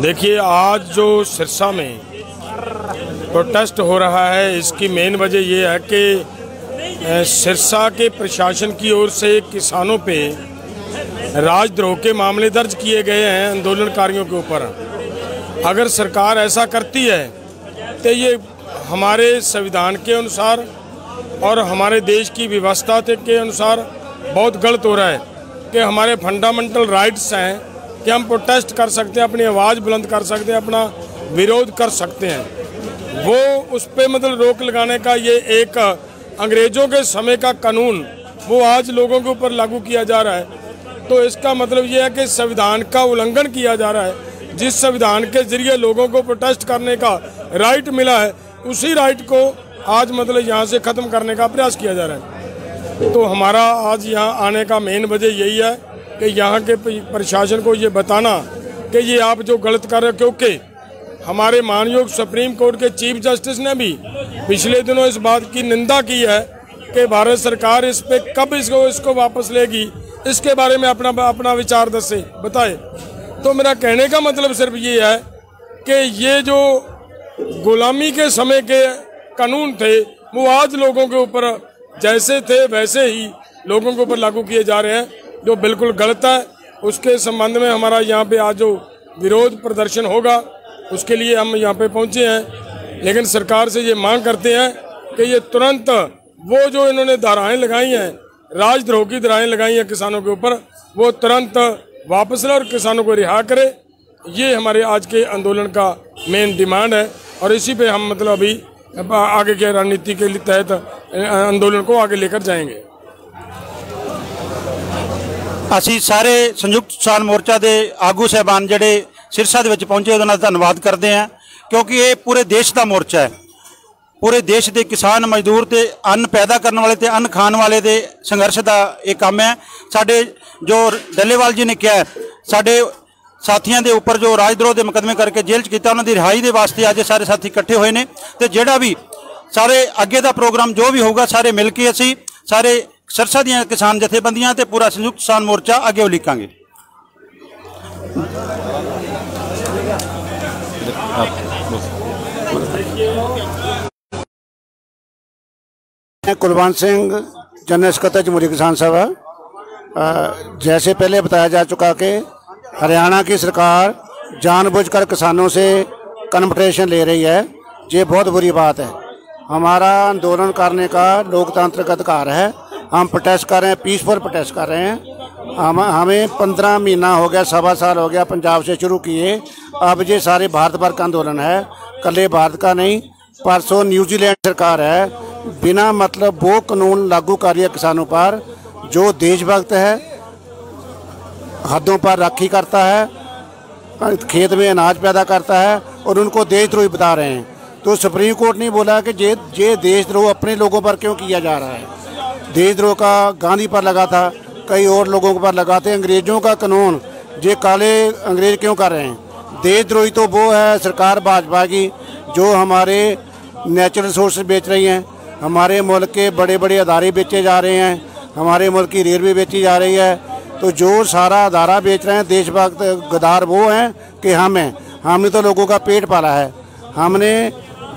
देखिए, आज जो सिरसा में प्रोटेस्ट हो रहा है, इसकी मेन वजह यह है कि सिरसा के प्रशासन की ओर से किसानों पे राजद्रोह के मामले दर्ज किए गए हैं आंदोलनकारियों के ऊपर। अगर सरकार ऐसा करती है तो ये हमारे संविधान के अनुसार और हमारे देश की व्यवस्था के अनुसार बहुत गलत हो रहा है कि हमारे फंडामेंटल राइट्स हैं कि हम प्रोटेस्ट कर सकते हैं, अपनी आवाज़ बुलंद कर सकते हैं, अपना विरोध कर सकते हैं। वो उस पर मतलब रोक लगाने का ये एक अंग्रेज़ों के समय का कानून, वो आज लोगों के ऊपर लागू किया जा रहा है। तो इसका मतलब ये है कि संविधान का उल्लंघन किया जा रहा है। जिस संविधान के ज़रिए लोगों को प्रोटेस्ट करने का राइट मिला है, उसी राइट को आज मतलब यहाँ से ख़त्म करने का प्रयास किया जा रहा है। तो हमारा आज यहाँ आने का मेन वजह यही है कि यहाँ के प्रशासन को ये बताना कि ये आप जो गलत कर रहे क्योंकि हमारे मानयोग सुप्रीम कोर्ट के चीफ जस्टिस ने भी पिछले दिनों इस बात की निंदा की है कि भारत सरकार इस पे कब इसको इसको वापस लेगी। इसके बारे में अपना अपना विचार दसे। बताए। तो मेरा कहने का मतलब सिर्फ़ ये है कि ये जो गुलामी के समय के कानून थे, वो आज लोगों के ऊपर जैसे थे, वैसे ही लोगों के ऊपर लागू किए जा रहे हैं। जो बिल्कुल गलत है, उसके संबंध में हमारा यहाँ पे आज जो विरोध प्रदर्शन होगा, उसके लिए हम यहाँ पे पहुँचे हैं। लेकिन सरकार से ये मांग करते हैं कि ये तुरंत वो जो इन्होंने धाराएँ लगाई हैं, राजद्रोह की धाराएँ लगाई हैं किसानों के ऊपर, वो तुरंत वापस ले और किसानों को रिहा करे। ये हमारे आज के आंदोलन का मेन डिमांड है और इसी पे हम मतलब अभी आगे के रणनीति के तहत आंदोलन को आगे लेकर जाएँगे। ਅਸੀਂ ਸਾਰੇ ਸੰਯੁਕਤ ਕਿਸਾਨ ਮੋਰਚਾ ਦੇ ਆਗੂ ਸਹਿਬਾਨ ਜਿਹੜੇ ਸਿਰਸਾ ਦੇ ਵਿੱਚ ਪਹੁੰਚੇ, ਉਹਨਾਂ ਦਾ ਧੰਨਵਾਦ ਕਰਦੇ ਹਾਂ, ਕਿਉਂਕਿ ਇਹ ਪੂਰੇ ਦੇਸ਼ ਦਾ ਮੋਰਚਾ ਹੈ। ਪੂਰੇ ਦੇਸ਼ ਦੇ ਕਿਸਾਨ ਮਜ਼ਦੂਰ ਤੇ ਅੰਨ ਪੈਦਾ ਕਰਨ ਵਾਲੇ ਤੇ ਅੰਨ ਖਾਣ ਵਾਲੇ ਦੇ ਸੰਘਰਸ਼ ਦਾ ਇਹ ਕੰਮ ਹੈ। ਸਾਡੇ ਜੋ ਡੱਲੇਵਾਲ ਜੀ ਨੇ ਕਿਹਾ ਸਾਡੇ ਸਾਥੀਆਂ ਦੇ ਉੱਪਰ ਜੋ ਰਾਜਦਰੋਹ ਦੇ ਮੁਕਦਮੇ ਕਰਕੇ ਜੇਲ੍ਹ 'ਚ ਕੀਤਾ, ਉਹਨਾਂ ਦੀ ਰਿਹਾਈ ਦੇ ਵਾਸਤੇ ਅੱਜ ਸਾਰੇ ਸਾਥੀ ਇਕੱਠੇ ਹੋਏ ਨੇ ਤੇ ਜਿਹੜਾ ਵੀ ਸਾਰੇ ਅੱਗੇ ਦਾ ਪ੍ਰੋਗਰਾਮ ਜੋ ਵੀ ਹੋਊਗਾ, ਸਾਰੇ ਮਿਲ ਕੇ ਅਸੀਂ ਸਾਰੇ ਸਰਸਾ ਦੀਆਂ ਕਿਸਾਨ ਜਥੇਬੰਦੀਆਂ ਤੇ ਪੂਰਾ ਸੰਯੁਕਤ ਕਿਸਾਨ ਮੋਰਚਾ ਅੱਗੇ ਉਲੀਕਾਂਗੇ कुलवंत सिंह जनरल सकत्तर जमहूरी किसान सभा जैसे पहले बताया जा चुका कि हरियाणा की सरकार जानबूझकर किसानों से कन्फर्टेशन ले रही है ये बहुत बुरी बात है हमारा आंदोलन करने का लोकतांत्रिक अधिकार है हम प्रोटेस्ट कर रहे हैं पीसफुल प्रोटेस्ट कर रहे हैं। हम, हमें पंद्रह महीना हो गया, सवा साल हो गया पंजाब से शुरू किए। अब ये सारे भारत भर का आंदोलन है कल भारत का नहीं, परसों न्यूजीलैंड सरकार है। बिना मतलब वो कानून लागू कर रही है किसानों पर, जो देशभक्त है, हदों पर राखी करता है, खेत में अनाज पैदा करता है और उनको देशद्रोही बता रहे हैं। तो सुप्रीम कोर्ट ने बोला कि ये ये देशद्रोह अपने लोगों पर क्यों किया जा रहा है? देशद्रोह का गांधी पर लगा था। कई और लोगों पर लगा थे अंग्रेज़ों का कानून, ये काले अंग्रेज़ क्यों कर रहे हैं? देशद्रोही तो वो है सरकार भाजपा की, जो हमारे नेचुरल रिसोर्स बेच रही हैं। हमारे मुल्क के बड़े बड़े अदारे बेचे जा रहे हैं। हमारे मुल्क की रेलवे बेची जा रही है। तो जो सारा अदारा बेच रहे हैं, देशभक्त गदार वो हैं कि हम हैं। हमने तो लोगों का पेट पाला है। हमने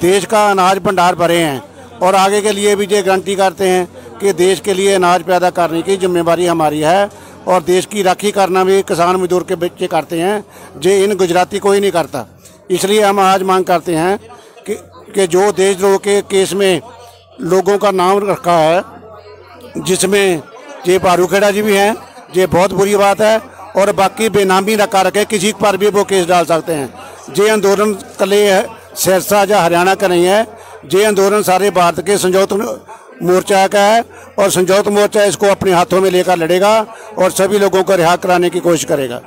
देश का अनाज भंडार भरे हैं। और आगे के लिए भी ये गारंटी करते हैं कि देश के लिए अनाज पैदा करने की जिम्मेवारी हमारी है और देश की राखी करना भी किसान मजदूर के बच्चे करते हैं। जे इन गुजराती कोई नहीं करता। इसलिए हम आज मांग करते हैं कि कि जो देशद्रोह के केस में लोगों का नाम रखा है, जिसमें जे पारूखेड़ा जी भी हैं ये बहुत बुरी बात है और बाकी बेनामी रखा रखे, किसी पर भी वो केस डाल सकते हैं। जे आंदोलन कले सिरसा या हरियाणा का नहीं है। ये आंदोलन सारे भारत के संयुक्त मोर्चा का है और संयुक्त मोर्चा इसको अपने हाथों में लेकर लड़ेगा और सभी लोगों को रिहा कराने की कोशिश करेगा।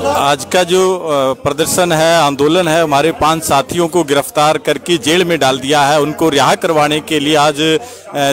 आज का जो प्रदर्शन है, आंदोलन है, हमारे पाँच साथियों को गिरफ़्तार करके जेल में डाल दिया है। उनको रिहा करवाने के लिए आज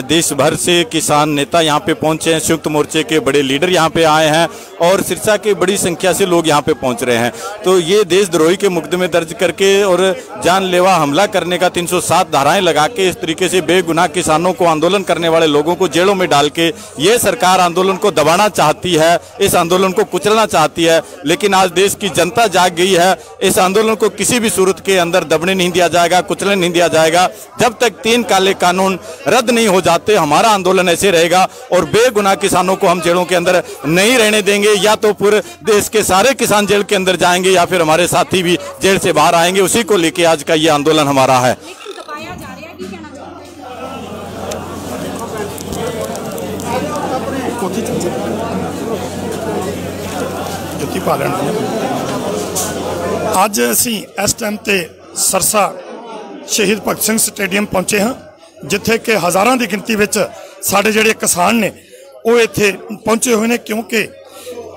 देश भर से किसान नेता यहाँ पे पहुँचे हैं। संयुक्त मोर्चे के बड़े लीडर यहाँ पे आए हैं और सिरसा के बड़ी संख्या से लोग यहाँ पे पहुँच रहे हैं। तो ये देशद्रोही के मुकदमे दर्ज करके और जानलेवा हमला करने का 307 धाराएँ लगा के इस तरीके से बेगुनाह किसानों को आंदोलन करने वाले लोगों को जेलों में डाल के ये सरकार आंदोलन को दबाना चाहती है, इस आंदोलन को कुचलना चाहती है। लेकिन आज देश की जनता जाग गई है। इस आंदोलन को किसी भी सूरत के अंदर दबने नहीं दिया जाएगा कुचले नहीं दिया जाएगा। जब तक तीन काले कानून रद्द नहीं हो जाते हमारा आंदोलन ऐसे रहेगा और बेगुना किसानों को हम जेलों के अंदर नहीं रहने देंगे। या तो पूरे देश के सारे किसान जेल के अंदर जाएँगे या फिर हमारे साथी भी जेल से बाहर आएँगे। उसी को लेके आज का ये आंदोलन हमारा है। ਜਾ ਰਿਹਾ ਅੱਜ ਅਸੀਂ ਇਸ ਟਾਈਮ ਤੇ ਸਰਸਾ ਸ਼ਹੀਦ ਭਗਤ ਸਿੰਘ ਸਟੇਡੀਅਮ ਪਹੁੰਚੇ ਹਾਂ, ਜਿੱਥੇ ਕਿ ਹਜ਼ਾਰਾਂ ਦੀ ਗਿਣਤੀ ਵਿੱਚ ਸਾਡੇ ਜਿਹੜੇ ਕਿਸਾਨ ਨੇ, ਉਹ ਇੱਥੇ ਪਹੁੰਚੇ ਹੋਏ ਨੇ, ਕਿਉਂਕਿ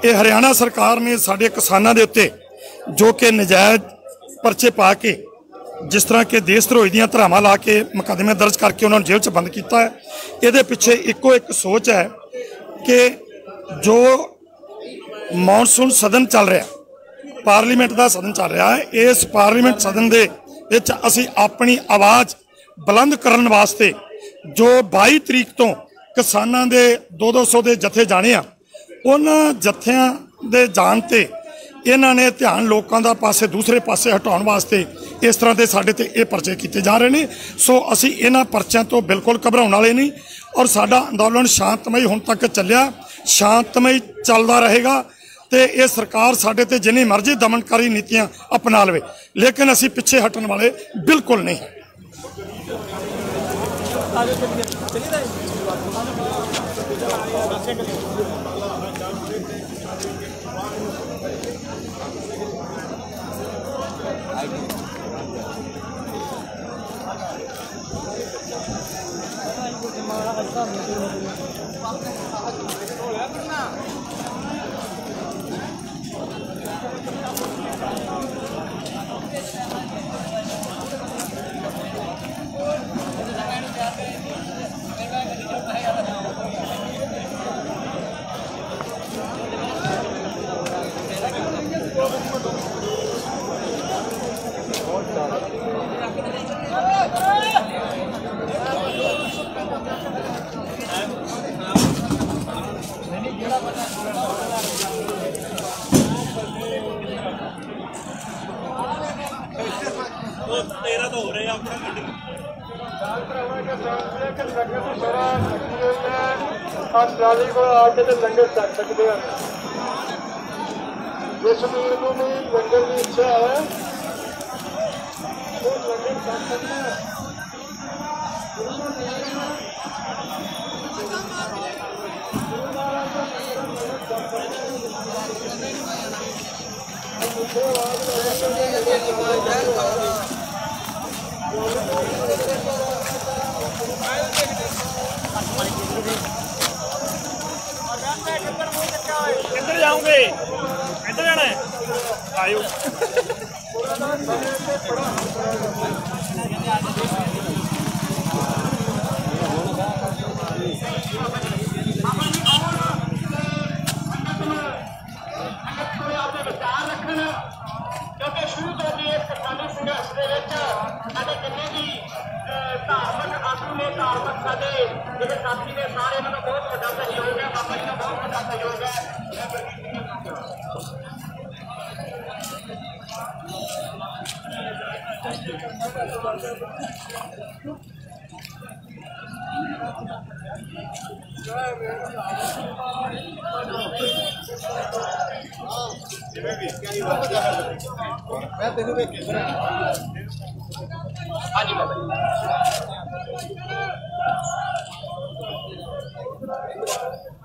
ਇਹ ਹਰਿਆਣਾ ਸਰਕਾਰ ਨੇ ਸਾਡੇ ਕਿਸਾਨਾਂ ਦੇ ਉੱਤੇ ਜੋ ਕਿ ਨਜਾਇਜ਼ ਪਰਚੇ ਪਾ ਕੇ, ਜਿਸ ਤਰ੍ਹਾਂ ਕਿ ਦੇਸ਼ ਧਰੋਹੀ ਦੀਆਂ ਧਰਾਵਾਂ ਲਾ ਕੇ ਮੁਕੱਦਮੇ ਦਰਜ ਕਰਕੇ ਉਹਨਾਂ ਨੂੰ ਜੇਲ੍ਹ 'ਚ ਬੰਦ ਕੀਤਾ ਹੈ। ਇਹਦੇ ਪਿੱਛੇ ਇੱਕੋ ਇੱਕ ਸੋਚ ਹੈ ਕਿ ਜੋ ਮੌਨਸੂਨ ਸਦਨ ਚੱਲ ਰਿਹਾ। ਪਾਰਲੀਮੈਂਟ ਦਾ ਸਦਨ ਚੱਲ ਰਿਹਾ ਹੈ। ਇਸ ਪਾਰਲੀਮੈਂਟ ਸਦਨ ਦੇ ਵਿੱਚ ਅਸੀਂ ਆਪਣੀ ਆਵਾਜ਼ ਬੁਲੰਦ ਕਰਨ ਵਾਸਤੇ ਜੋ 22 ਤਰੀਕ ਤੋਂ ਕਿਸਾਨਾਂ ਦੇ 2-200 ਦੇ ਜਥੇ ਜਾਣੇ ਆ, ਉਹਨਾਂ ਜਥਿਆਂ ਦੇ ਜਾਣ ਤੇ ਇਹਨਾਂ ਨੇ ਧਿਆਨ ਲੋਕਾਂ ਦਾ ਪਾਸੇ, ਦੂਸਰੇ ਪਾਸੇ ਹਟਾਉਣ ਵਾਸਤੇ ਇਸ ਤਰ੍ਹਾਂ ਦੇ ਸਾਡੇ ਤੇ ਇਹ ਪਰਚੇ ਕੀਤੇ ਜਾ ਰਹੇ ਨੇ। ਸੋ ਅਸੀਂ ਇਹਨਾਂ ਪਰਚਿਆਂ ਤੋਂ ਬਿਲਕੁਲ ਘਬਰਾਉਣ ਵਾਲੇ ਨਹੀਂ ਔਰ ਸਾਡਾ ਅੰਦੋਲਨ ਸ਼ਾਂਤਮਈ ਹੁਣ ਤੱਕ ਚੱਲਿਆ। ਸ਼ਾਂਤਮਈ ਚੱਲਦਾ ਰਹੇਗਾ। ਤੇ ਇਹ ਸਰਕਾਰ ਸਾਡੇ ਤੇ ਜਿੰਨੀ ਮਰਜ਼ੀ ਦਮਨਕਾਰੀ ਨੀਤੀਆਂ ਅਪਣਾ ਲਵੇ ਲੇਕਿਨ ਅਸੀਂ ਪਿੱਛੇ ਹਟਣ ਵਾਲੇ ਬਿਲਕੁਲ ਨਹੀਂ। ਟਰਾਲੀ ਕੋਲ आप ट्राली को आके तो लंगर काट सकते हैं जिस भी लंगर की इच्छा है। लंगर काट सकते हैं। ਵੀ ਅਹ, ਧਾਰਮਿਕ ਆਗੂ ਨੇ ਧਾਰਮਿਕ ਸਾਡੇ ਜਿਹੜੇ ਸਾਥੀ ਨੇ ਸਾਰੇ ਇਹਨਾਂ ਦਾ ਬਹੁਤ ਵੱਡਾ ਸਹਿਯੋਗ ਹੈ ਬਾਬਾ ਜੀ ਦਾ ਬਹੁਤ ਵੱਡਾ ਸਹਿਯੋਗ ਹੈ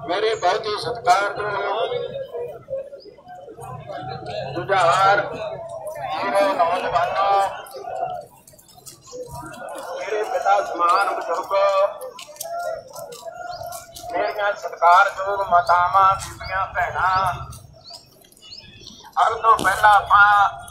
मेरे बहुत ही सत्कार नौजवानों ਬਜ਼ੁਰਗੋ ਮੇਰੀਆਂ ਸਤਿਕਾਰਯੋਗ ਮਾਤਾਵਾਂ ਬੀਬੀਆਂ ਭੈਣਾਂ। ਹਰ ਤੋਂ ਪਹਿਲਾਂ ਆਪਾਂ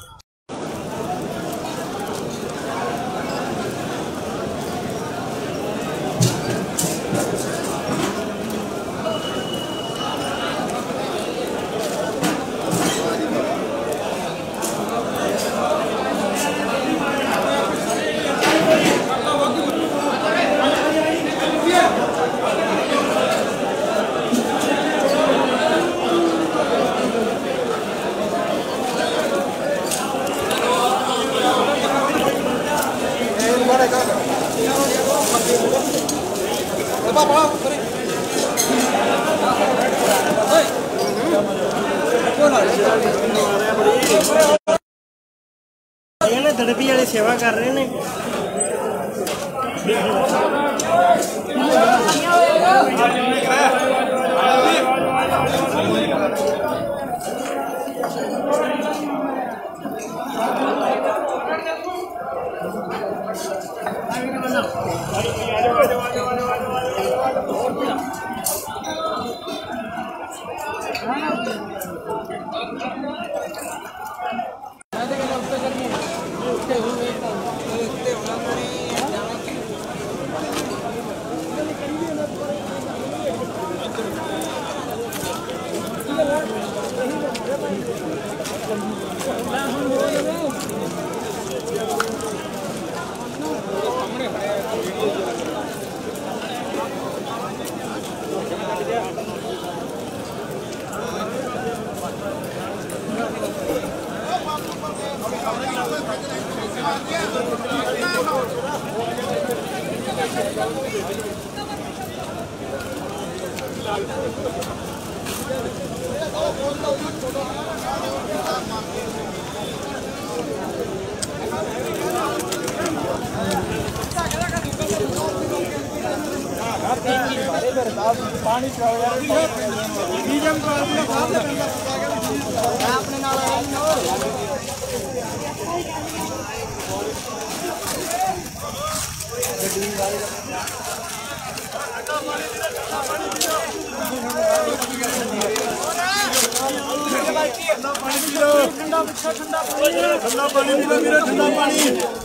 Thank you. ਪਾਣੀ ਚਾਹ ਯਾਰ। ਬੀਜਮ ਕਾਲ ਦਾ ਖਾਬ ਦਾ ਬੰਦਾ ਪਤਾ ਗਿਆ ਮੈਂ ਆਪਣੇ ਨਾਲ ਆਇਆ ਨਹੀਂ ਹੋਰ ਗੱਡੀ ਵਾਲੇ ਦਾ ਅੱਡਾ ਪਾਣੀ ਦੇ ਅੱਡਾ ਪਾਣੀ ਦੇ ਠੰਡਾ ਪਾਣੀ। ਪੀਓ ਠੰਡਾ ਪਾਣੀ ਪੀਓ ਠੰਡਾ ਪਾਣੀ ਪੀਓ ਠੰਡਾ ਪਾਣੀ।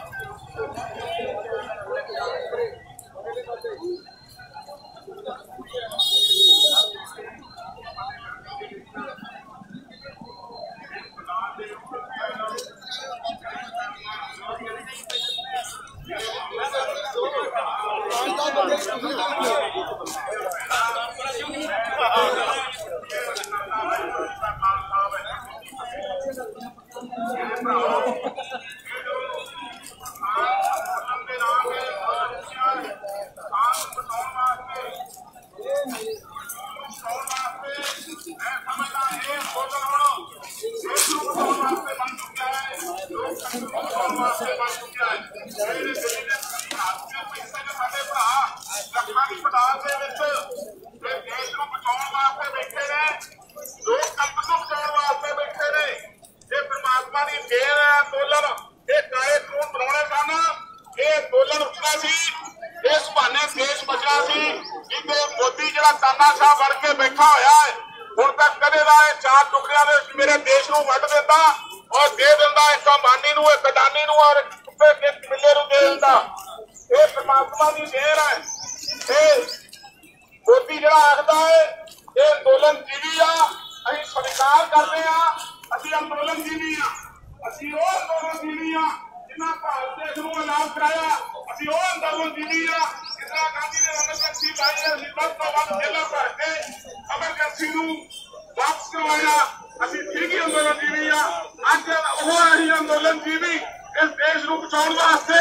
ਦੇ ਵਿੱਚ ਇਹ ਦੇਸ਼ ਨੂੰ ਬਚਾਉਣ ਵਾਸਤੇ ਬੈਠੇ ਨੇ, ਲੋਕ ਕਲਪ ਨੂੰ ਬਚਾਉਣ ਵਾਸਤੇ ਬੈਠੇ ਨੇ। ਇਹ ਪ੍ਰਮਾਤਮਾ ਦੀ ਮਿਹਰ ਹੈ, ਅੰਦੋਲਨ, ਇਹ ਕਾਲੇ ਕਾਨੂੰਨ ਬਣਾਉਣੇ ਸਨ, ਇਹ ਅੰਦੋਲਨ ਉੱਠਣਾ ਸੀ, ਇਸ ਬਹਾਨੇ ਦੇਸ਼ ਬਚਣਾ ਸੀ ਜਿੱਤੇ ਮੋਦੀ ਜਿਹੜਾ ਤਾਨਾਸ਼ਾਹ ਬਣ ਕੇ ਬੈਠਾ ਹੋਇਆ ਹੈ, ਹੁਣ ਤੱਕ ਕਦੇ ਦਾ ਇਹ ਚਾਰ ਟੁਕੜਿਆਂ ਦੇ ਵਿੱਚ ਮੇਰੇ ਦੇਸ਼ ਨੂੰ ਵੰਡ ਦਿੰਦਾ ਔਰ ਦੇ ਦਿੰਦਾ ਇੱਕ ਅੰਬਾਨੀ ਨੂੰ, ਇੱਕ ਅਡਾਨੀ ਨੂੰ ਔਰ ਇੱਕ ਮਿੱਲੇ ਨੂੰ ਦੇ ਦਿੰਦਾ। ਇਹ ਪ੍ਰਮਾਤਮਾ ਦੀ ਮਿਹਰ ਹੈ, ਇਹ ਜਿਹੜਾ ਆਖਦਾ ਹੈ ਇਹ ਅੰਦੋਲਨ ਜੀਵੀ ਆ, ਅਸੀਂ ਸਵੀਕਾਰ ਕਰਦੇ ਆ, ਅਸੀਂ ਅੰਦੋਲਨ ਜੀਵੀ ਆ। ਅਸੀਂ ਉਹ ਅੰਦੋਲਨ ਜੀਵੀ ਆ, ਜਿਨ੍ਹਾਂ ਭਾਰਤ ਦੇਸ਼ ਨੂੰ ਐਲਾਨ ਕਰਾਇਆ। ਅਸੀਂ ਉਹ ਅੰਦੋਲਨ ਜੀਵੀ ਆ ਇੰਦਰਾ ਗਾਂਧੀ ਨੇ ਐਮਰਜੈਂਸੀ ਲਾਈ ਹੈ ਅਸੀਂ ਵੱਧ ਤੋਂ ਵੱਧ ਜੇਲ੍ਹਾਂ ਭਰ ਕੇ ਐਮਰਜੈਂਸੀ ਨੂੰ ਵਾਪਸ ਕਰਵਾਇਆ। ਅਸੀਂ ਠੀਕ ਅੰਦੋਲਨ ਜੀਵੀ ਆ। ਅੱਜ ਉਹ ਅਸੀਂ ਅੰਦੋਲਨ ਜੀਵੀ, ਇਸ ਦੇਸ਼ ਨੂੰ ਬਚਾਉਣ ਵਾਸਤੇ,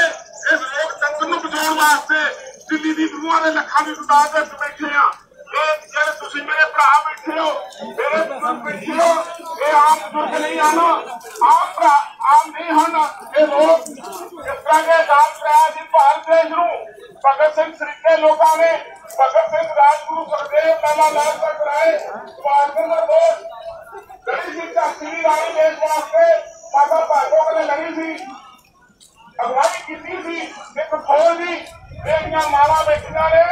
ਇਸ ਲੋਕਤੰਤਰ ਨੂੰ ਬਚਾਉਣ ਵਾਸਤੇ, ਦਿੱਲੀ ਦੀ ਗੁਰੂਆਂ ਦੇ ਲੱਖਾਂ ਦੀ ਤਾਦਾਦ ਵਿੱਚ ਬੈਠੇ ਆ। ਤੁਸੀਂ ਮੇਰੇ ਭਰਾ ਬੈਠੇ ਹੋ, ਮੇਰੇ ਬਜ਼ੁਰਗ ਬੈਠੇ ਹੋ, ਇਹ ਆਮ ਬਜ਼ੁਰਗ ਨਹੀਂ ਹਨ, ਆਮ ਭਰਾ, ਆਮ ਨਹੀਂ ਹਨ। ਇਹ ਲੋਕ ਜਿਸ ਤਰ੍ਹਾਂ ਕੇ ਆਜ਼ਾਦ ਕਰਾਇਆ ਸੀ ਭਾਰਤ ਦੇਸ਼ ਨੂੰ ਭਗਤ ਸਿੰਘ ਸਰੀਕੇ ਲੋਕਾਂ ਨੇ, ਭਗਤ ਸਿੰਘ ਰਾਜਗੁਰੂ ਸੁਖਦੇਵ ਲਾਲਾ ਲਾਜਪਤ ਰਾਏ ਸੁਭਾਸ਼ ਚੰਦਰ ਬੋਸ ਲੜੀ ਸੀ ਝਾਂਸੀ ਰਾਣੀ ਦੇਸ਼ ਵਾਸਤੇ ਮਾਤਾ ਭਾਗੋ ਨੇ ਲੜੀ ਸੀ, ਅਗਵਾਈ ਕੀਤੀ ਸੀ, ਇੱਕ ਫੌਜ ਦੀ ਜਿਹੜੀਆਂ ਮਾਲਾ ਬੈਠੀਆਂ ਨੇ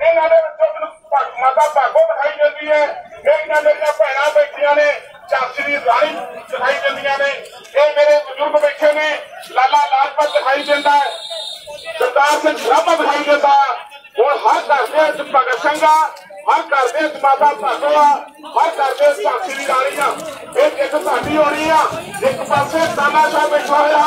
ਇਹਨਾਂ ਦੇ ਵਿੱਚੋਂ ਮਾਤਾ ਭਾਗੋ ਦਿਖਾਈ ਜਾਂਦੀ ਹੈ ਜਿਹੜੀਆਂ ਮੇਰੀਆਂ ਭੈਣਾਂ ਬੈਠੀਆਂ ਨੇ ਝਾਂਸੀ ਦੀ ਰਾਣੀ ਦਿਖਾਈ ਜਾਂਦੀਆਂ ਨੇ ਇਹ ਮੇਰੇ ਬਜ਼ੁਰਗ ਬੈਠੇ ਨੇ ਲਾਲਾ ਲਾਜਪਤ ਦਿਖਾਈ ਦਿੰਦਾ ਹੈ ਸਰਦਾਰ ਸਿੰਘ ਸਰਾਭਾ ਦਿਖਾਈ ਦਿੰਦਾ ਹੁਣ ਹਰ ਘਰ ਦੇ ਵਿੱਚ ਭਗਤ ਸਿੰਘ ਆ ਹਰ ਘਰ ਦੇ ਵਿੱਚ ਮਾਤਾ ਭਾਗੋ ਆ ਹਰ ਘਰ ਦੇ ਵਿੱਚ ਝਾਂਸੀ ਦੀ ਰਾਣੀ ਆ ਇਹ ਇੱਕ ਸਾਡੀ ਹੋਣੀ ਆ, ਇੱਕ ਪਾਸੇ ਤਾਨਾ ਸਾਹਿਬ ਬੈਠਾ ਹੋਇਆ।